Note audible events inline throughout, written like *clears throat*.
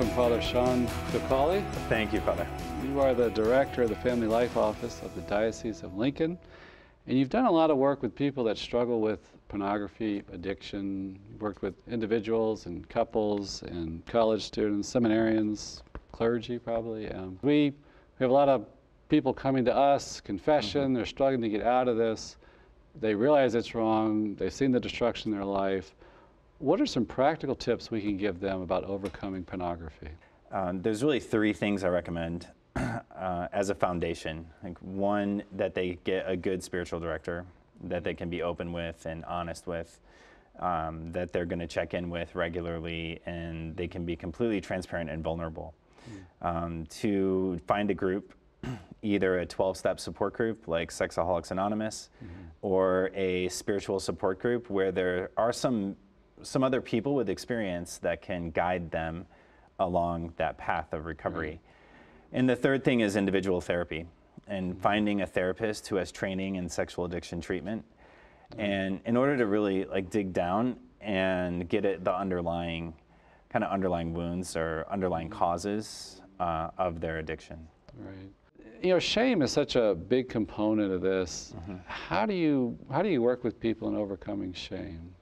welcome Father Sean Kilcawley. Thank you, Father. You are the director of the Family Life Office of the Diocese of Lincoln, and you've done a lot of work with people that struggle with pornography addiction. You've worked with individuals and couples and college students, seminarians, clergy probably. Um, we, we have a lot of people coming to us, confession, mm-hmm. they're struggling to get out of this. They realize it's wrong, they've seen the destruction in their life. What are some practical tips we can give them about overcoming pornography? Um, there's really three things I recommend *clears throat* uh, as a foundation. Like one, that they get a good spiritual director that they can be open with and honest with, um, that they're going to check in with regularly, and they can be completely transparent and vulnerable. Mm. Um, to find a group *clears throat* either a 12 step support group like Sexaholics Anonymous mm-hmm. or a spiritual support group where there are some, some other people with experience that can guide them along that path of recovery. Right. And the third thing is individual therapy and mm-hmm. finding a therapist who has training in sexual addiction treatment. Mm-hmm. And in order to really like dig down and get at the underlying kind of underlying wounds or underlying mm-hmm. causes uh, of their addiction. Right you know, shame is such a big component of this. Mm-hmm. How do you how do you work with people in overcoming shame?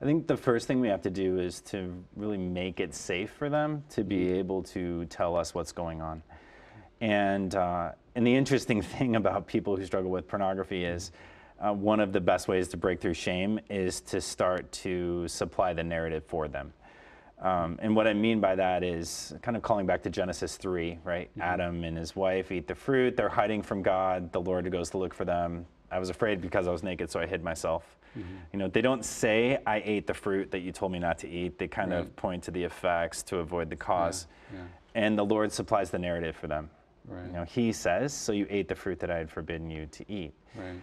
I think the first thing we have to do is to really make it safe for them to be mm-hmm. able to tell us what's going on. And uh, and the interesting *laughs* thing about people who struggle with pornography is. Uh, one of the best ways to break through shame is to start to supply the narrative for them. Um, and what I mean by that is kind of calling back to Genesis 3, right? Mm-hmm. Adam and his wife eat the fruit. They're hiding from God. The Lord goes to look for them. I was afraid because I was naked, so I hid myself. Mm-hmm. You know, they don't say, I ate the fruit that you told me not to eat. They kind right. of point to the effects to avoid the cause. Yeah. Yeah. And the Lord supplies the narrative for them. Right. You know, he says, so you ate the fruit that I had forbidden you to eat. Right.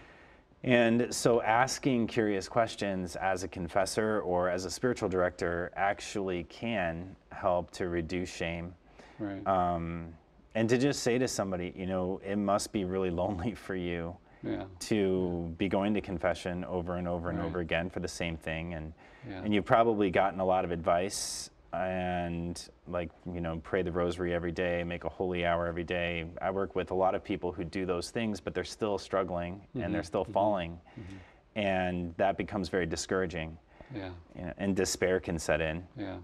And so asking curious questions as a confessor or as a spiritual director actually can help to reduce shame. Right. Um, and to just say to somebody, you know, it must be really *laughs* lonely for you yeah. to yeah. be going to confession over and over and right. over again for the same thing. And, yeah. and you've probably gotten a lot of advice and like you know pray the rosary every day make a holy hour every day i work with a lot of people who do those things but they're still struggling mm-hmm. and they're mm-hmm. still mm-hmm. falling mm-hmm. and that becomes very discouraging yeah. You know, and despair can set in yeah.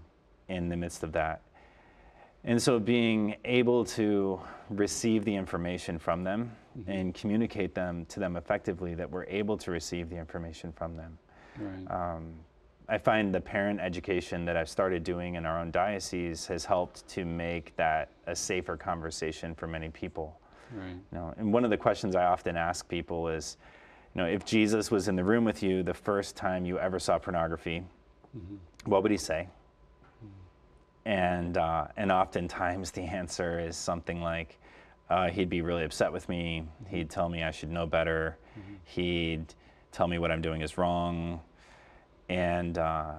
in the midst of that and so being able to receive the information from them mm-hmm. and communicate them to them effectively that we're able to receive the information from them right. um, I find the parent education that I've started doing in our own diocese has helped to make that a safer conversation for many people. Right. You know, and one of the questions I often ask people is, you know, if Jesus was in the room with you the first time you ever saw pornography, mm-hmm. what would he say? Mm-hmm. And uh, and oftentimes the *laughs* answer is something like, uh, he'd be really upset with me. He'd tell me I should know better. Mm-hmm. He'd tell me what I'm doing is wrong and uh,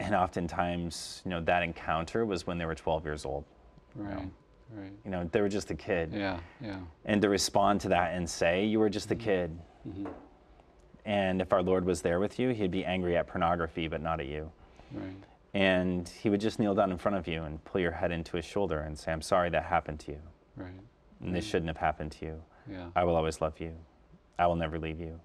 and oftentimes, you know, that encounter was when they were 12 years old. Right. You know? Right. You know, they were just a kid. Yeah, yeah. And to respond to that and say, you were just a mm-hmm. kid. Mm-hmm. And if our Lord was there with you, he'd be angry at pornography, but not at you. Right. And he would just kneel down in front of you and pull your head into his shoulder and say, I'm sorry that happened to you. Right. And this mm. shouldn't have happened to you. Yeah. I will always love you. I will never leave you.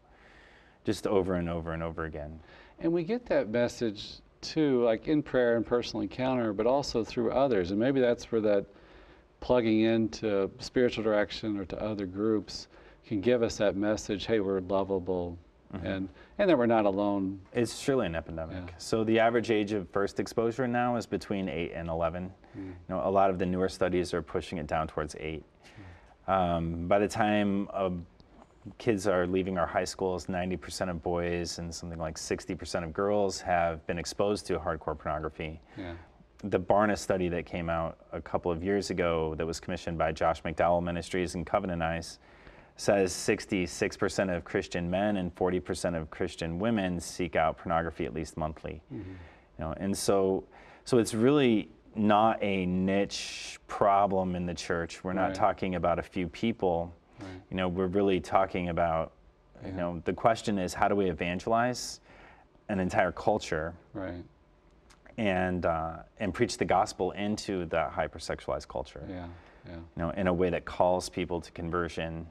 Just over and over and over again. And we get that message too, like in prayer and personal encounter, but also through others. And maybe that's where that plugging into spiritual direction or to other groups can give us that message hey, we're lovable. Mm-hmm. And, and that we're not alone. It's surely an epidemic. Yeah. So the average age of first exposure now is between 8 and 11. Mm. You know, a lot of the newer studies are pushing it down towards 8. Mm. Um, by the time kids are leaving our high schools, 90% of boys and something like 60% of girls have been exposed to hardcore pornography. Yeah. The Barna study that came out a couple of years ago that was commissioned by Josh McDowell Ministries and Covenant Eyes says 66% of Christian men and 40% of Christian women seek out pornography at least monthly. Mm-hmm. You know, and so, so it's really not a niche problem in the church. We're not right. talking about a few people Right. You know, we're really talking about, yeah. you know, the question is how do we evangelize an entire culture? Right. and uh, and preach the gospel into that hypersexualized culture. Yeah, yeah. You know, in a way that calls people to conversion,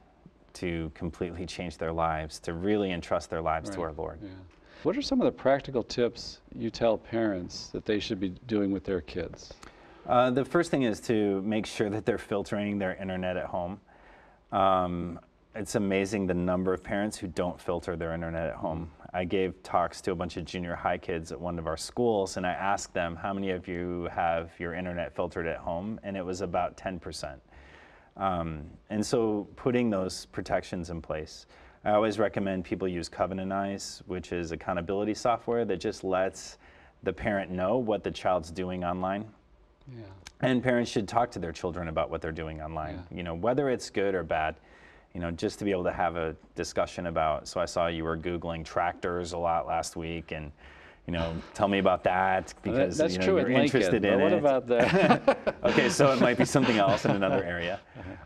to completely change their lives, to really entrust their lives to our Lord. Yeah. What are some of the practical tips you tell parents that they should be doing with their kids? Uh, the first thing is to make sure that they're filtering their internet at home. Um, it's amazing the number of parents who don't filter their internet at home. I gave talks to a bunch of junior high kids at one of our schools, and I asked them, How many of you have your internet filtered at home? And it was about 10%. Um, and so putting those protections in place. I always recommend people use Covenant Covenantize, which is accountability software that just lets the parent know what the child's doing online. Yeah. And parents should talk to their children about what they're doing online, Yeah. you know, whether it's good or bad, you know, just to be able to have a discussion about. So I saw you were Googling tractors a lot last week and, you know, tell me about that because that's you know, true you're in interested in what it. about that? *laughs* okay, so it might be *laughs* something else in another area.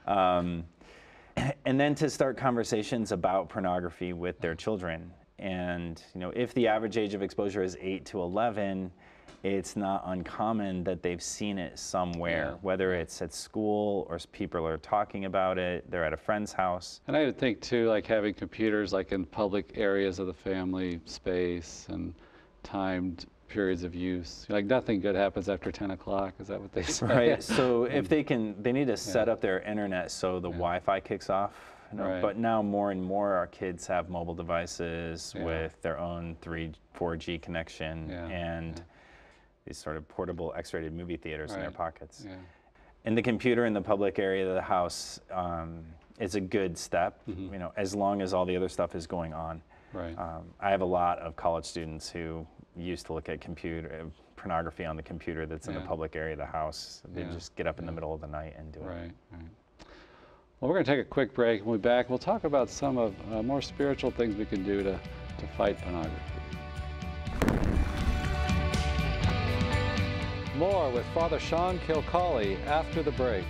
Um, *clears throat* and then to start conversations about pornography with their children. And you know, if the average age of exposure is 8 to 11, it's not uncommon that they've seen it somewhere, Yeah. whether it's at school or people are talking about it, they're at a friend's house. and I would think too, like having computers like in public areas of the family space and timed periods of use. Like nothing good happens after 10 o'clock. Is that what they *laughs* say? Right. So *laughs* if they can, they need to set up their internet so the Wi-Fi kicks off. you know, Right. But now more and more our kids have mobile devices Yeah. with their own 3, 4G connection Yeah, and yeah. these sort of portable X-rated movie theaters in their pockets. Yeah. And the computer in the public area of the house um, is a good step, Mm-hmm. you know, as long as all the other stuff is going on. Right. Um, I have a lot of college students who used to look at computer uh, pornography on the computer that's in the public area of the house. They Yeah, just get up in the middle of the night and do it. Right, right. Well, we're going to take a quick break. When we'll be back, we'll talk about some of uh, more spiritual things we can do to, to fight pornography. More with Father Sean Kilcawley after the break.